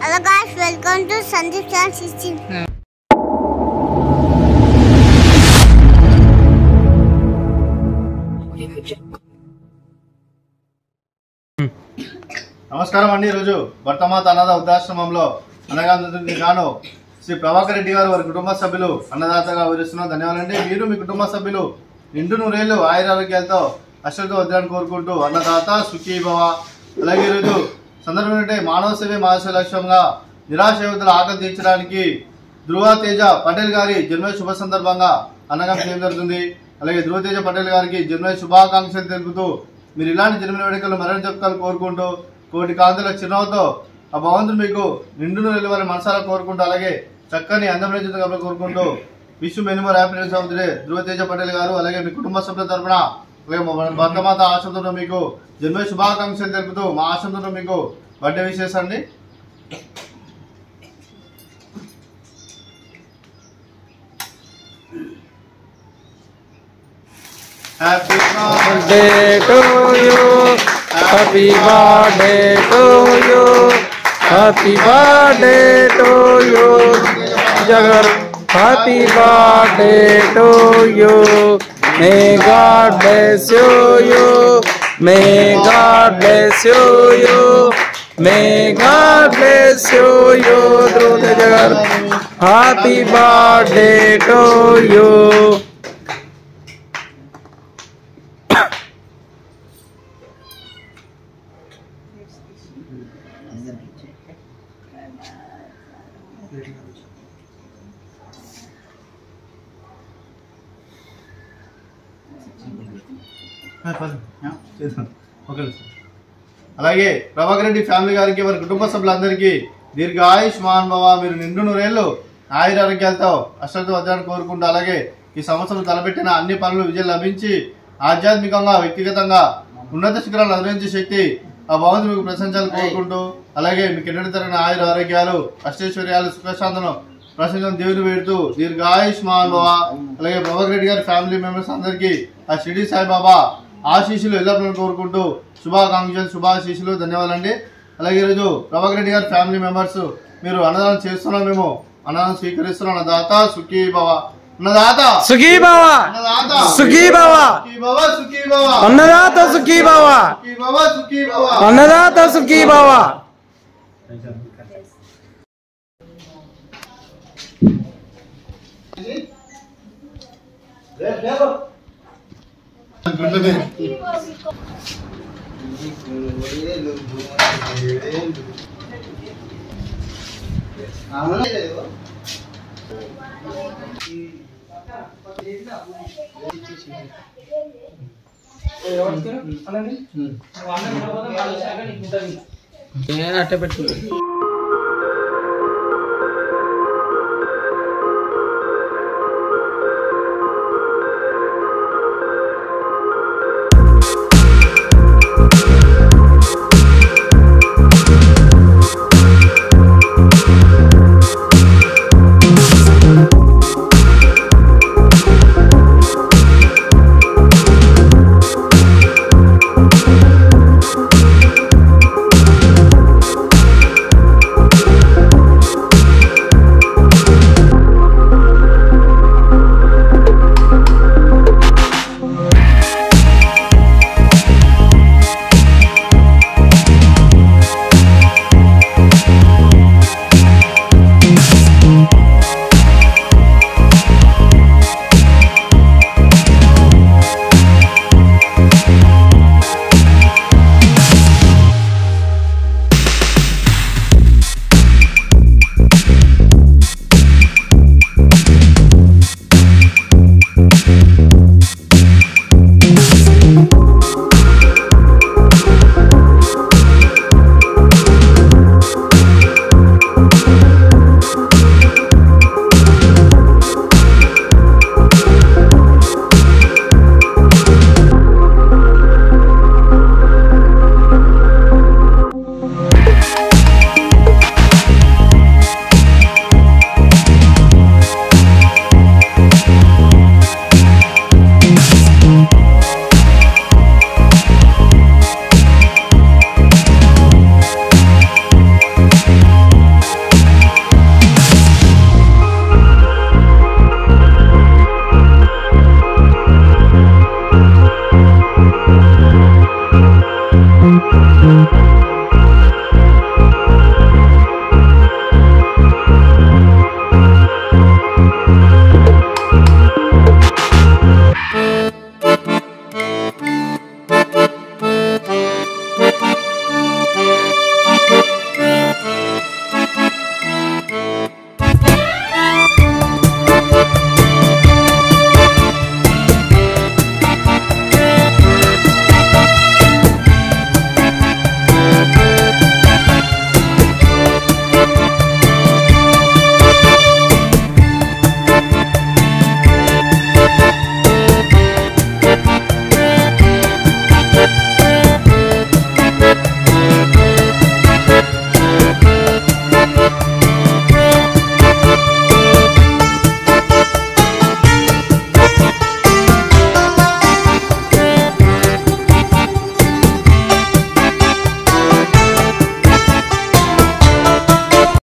Hello guys, welcome to Sandeep Chan 16. నమస్కారం అండి ఈరోజు భర్తమాత అన్నద వృద్ధాశ్రమంలో అన్నగాంధీ గాను శ్రీ ప్రభాకర్ రెడ్డి గారు వారి కుటుంబ సభ్యులు అన్నదాతగా వివరిస్తున్న ధన్యవాదాలండి. మీరు మీ కుటుంబ సభ్యులు నిండు నూరేళ్ళు ఆయురారోగ్యాలతో అశ్వతో వద్దని కోరుకుంటూ అన్నదాత సుఖీ భవ. అలాగే ఈరోజు సందర్భం ఏంటంటే మానవ సేవే మానవ లక్ష్యంగా నిరాశ యువతలు ఆకలి తీర్చడానికి ధృవ తేజ పటేల్ గారి జన్మ శుభ సందర్భంగా అన్నగా చేయడం జరుగుతుంది? అలాగే ధృవతేజ పటేల్ గారికి జన్మదిన శుభాకాంక్షలు తెలుపుతూ మీరు ఇలాంటి జన్మదిన వేడుకలు మరణ చొక్కాలు కోరుకుంటూ కోటి కాంతుల చిరునవ్వుతో ఆ భగవంతుడు మీకు నిండు నిలవని మనసారా కోరుకుంటూ అలాగే చక్కని అందమైన జీవితం కోరుకుంటూ విశ్వ మెనుమర్ happiness of the day Patel గారు అలాగే మీ కుటుంబ సభ్యుల తరఫున అలాగే మా భర్తమాత ఆశ్రమంతో మీకు జన్మ శుభాకాంక్షలు తెలుపుతూ మా ఆశంతో మీకు బర్త్డే విశేష అండి Happy birthday to you. Happy birthday to you. Happy birthday to you. Jagar. Happy birthday to you. May God bless you. May God bless you. May God bless you. Jagar. Happy birthday to you. అలాగే Prabhakar Reddy family గారికి వారి కుటుంబ సభ్యులందరికీ దీర్ఘ ఆయుష్ మహానుభవ మీరు నిండు నూరేళ్ళు ఆయుర ఆరోగ్యాలతో అష్టతో వద్దని కోరుకుంటూ అలాగే ఈ సంవత్సరం తలపెట్టిన అన్ని పనులు విజయం లభించి ఆధ్యాత్మికంగా వ్యక్తిగతంగా ఉన్నత శిఖరాలు అధిరించే శక్తి ఆ భగవంతుడు మీకు ప్రశంసాలు కోరుకుంటూ అలాగే మీకు ఎన్నటి తరగిన ఆయుర ఆరోగ్యాలు అష్టైశ్వర్యాలు సుఖశాంతను ప్రశంసలు దేవుని పెడుతూ దీర్ఘ ఆయుష్ మహానుభవ అలాగే ప్రభాకర్ రెడ్డి గారి ఫ్యామిలీ మెంబర్స్ అందరికీ ఆ షిరిడి సాయిబాబా ఆశీస్సులు ఎల్లప్పుడూ కోరుకుంటూ శుభాకాంక్షలు శుభాశీస్సులు ధన్యవాదాలండి. అలాగే ఈరోజు ప్రభాకర్ రెడ్డి గారి ఫ్యామిలీ మెంబర్స్ మీరు అన్నదానం చేస్తున్నాం మేము. అన్నదానం స్వీకరిస్తున్నాం. అన్నదాత సుఖీ భవ. అన్నదాత! సుఖీ బావ అన్నదాత! సుఖీ బావ సుఖీ భవ సుఖీ భవ అన్నదాత సుఖీ బావ సుఖీ భవ సుఖీ భవ అన్నదాత సుఖీ బావ ഞാൻ അട്ടപ്പെട്ടു